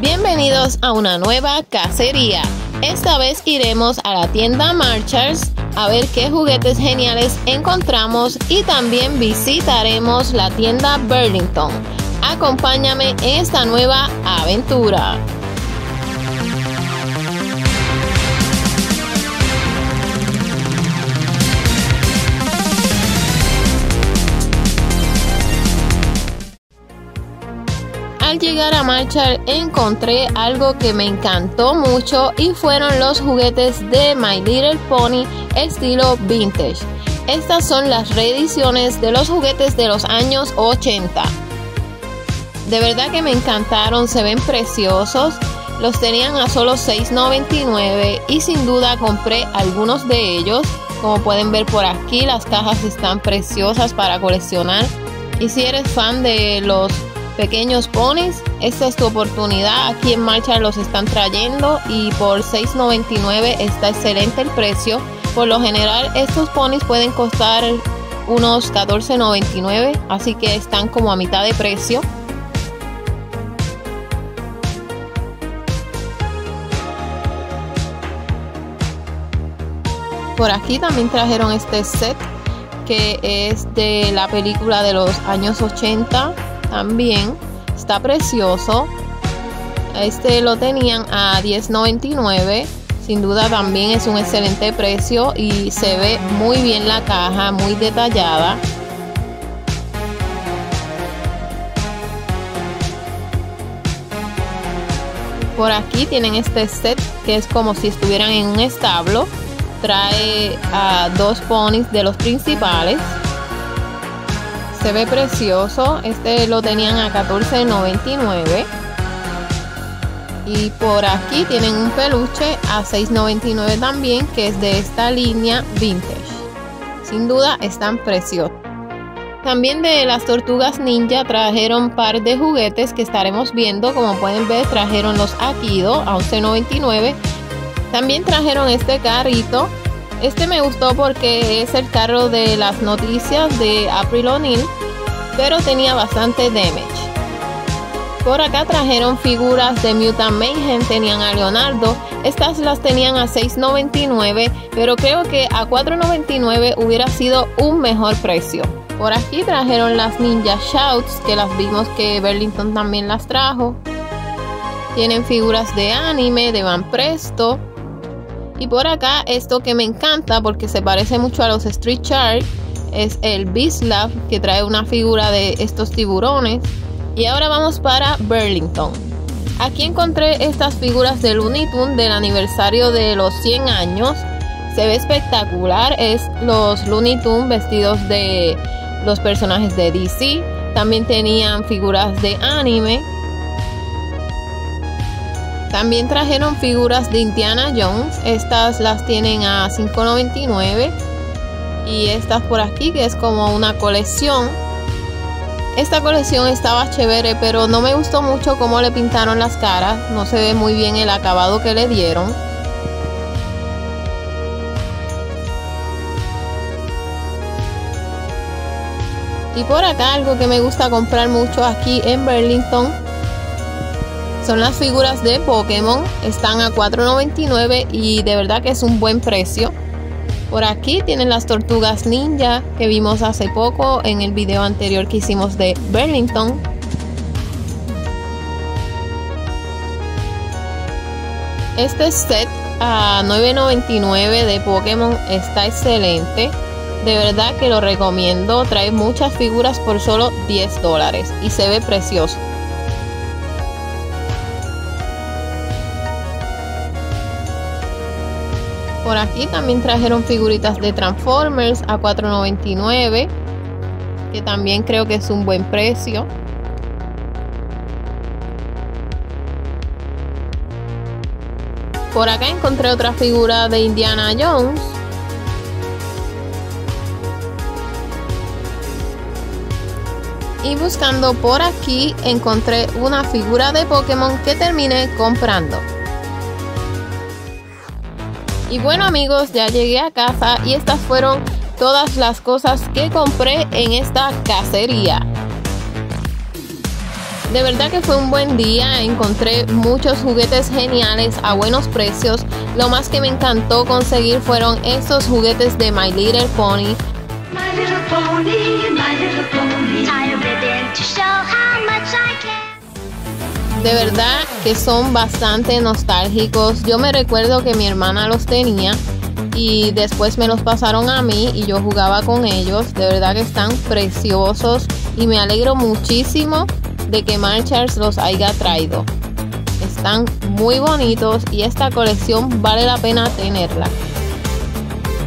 Bienvenidos a una nueva cacería. Esta vez iremos a la tienda Marchers a ver qué juguetes geniales encontramos y también visitaremos la tienda Burlington. Acompáñame en esta nueva aventura. Llegar a Marshall encontré algo que me encantó mucho y fueron los juguetes de My Little Pony estilo vintage. Estas son las reediciones de los juguetes de los años 80. De verdad que me encantaron, se ven preciosos. Los tenían a solo $6.99 y sin duda compré algunos de ellos. Como pueden ver por aquí, las cajas están preciosas para coleccionar. Y si eres fan de los pequeños ponis, esta es tu oportunidad. Aquí en marcha los están trayendo y por $6.99 está excelente el precio. Por lo general estos ponis pueden costar unos $14.99, así que están como a mitad de precio. Por aquí también trajeron este set que es de la película de los años 80 también. Está precioso. Este lo tenían a $10.99. Sin duda también es un excelente precio y se ve muy bien la caja, muy detallada. Por aquí tienen este set que es como si estuvieran en un establo. Trae a dos ponis de los principales. Se ve precioso. Este lo tenían a $14.99. Y por aquí tienen un peluche a $6.99 también, que es de esta línea vintage. Sin duda están preciosos. También de las tortugas ninja trajeron par de juguetes que estaremos viendo. Como pueden ver, trajeron los Akido a $11.99. También trajeron este carrito. Este me gustó porque es el carro de las noticias de April O'Neil, pero tenía bastante damage. Por acá trajeron figuras de Mutant Mayhem, tenían a Leonardo. Estas las tenían a $6.99, pero creo que a $4.99 hubiera sido un mejor precio. Por aquí trajeron las Ninja Shouts, que las vimos que Burlington también las trajo. Tienen figuras de anime, de Van Presto. Y por acá esto que me encanta porque se parece mucho a los Street Shark es el Lab que trae una figura de estos tiburones. Y ahora vamos para Burlington. Aquí encontré estas figuras de Looney Tunes del aniversario de los 100 años. Se ve espectacular, es los Looney Tunes vestidos de los personajes de DC. También tenían figuras de anime. También trajeron figuras de Indiana Jones. Estas las tienen a $5.99. Y estas por aquí, que es como una colección. Esta colección estaba chévere, pero no me gustó mucho cómo le pintaron las caras. No se ve muy bien el acabado que le dieron. Y por acá algo que me gusta comprar mucho aquí en Burlington son las figuras de Pokémon. Están a $4.99 y de verdad que es un buen precio. Por aquí tienen las tortugas ninja que vimos hace poco en el video anterior que hicimos de Burlington. Este set a $9.99 de Pokémon está excelente. De verdad que lo recomiendo. Trae muchas figuras por solo 10 dólares y se ve precioso. Por aquí también trajeron figuritas de Transformers a $4.99, que también creo que es un buen precio. Por acá encontré otra figura de Indiana Jones. Y buscando por aquí encontré una figura de Pokémon que terminé comprando. Y bueno amigos, ya llegué a casa y estas fueron todas las cosas que compré en esta cacería. De verdad que fue un buen día, encontré muchos juguetes geniales a buenos precios. Lo más que me encantó conseguir fueron estos juguetes de My Little Pony. My little pony, my little pony. De verdad que son bastante nostálgicos. Yo me recuerdo que mi hermana los tenía y después me los pasaron a mí y yo jugaba con ellos. De verdad que están preciosos y me alegro muchísimo de que Marchers los haya traído. Están muy bonitos y esta colección vale la pena tenerla.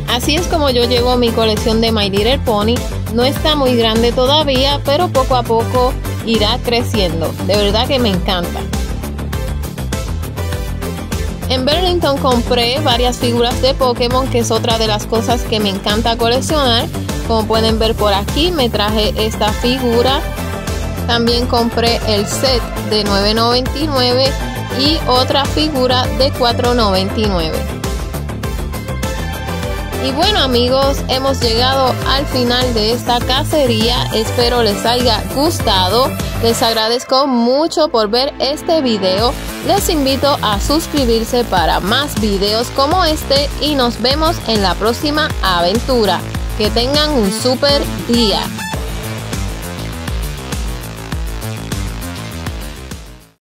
Así es como yo llevo mi colección de My Little Pony. No está muy grande todavía, pero poco a poco irá creciendo. De verdad que me encanta. En Burlington compré varias figuras de Pokémon, que es otra de las cosas que me encanta coleccionar. Como pueden ver por aquí, me traje esta figura. También compré el set de $9.99 y otra figura de $4.99. Y bueno amigos, hemos llegado al final de esta cacería. Espero les haya gustado. Les agradezco mucho por ver este video. Les invito a suscribirse para más videos como este y nos vemos en la próxima aventura. Que tengan un super día.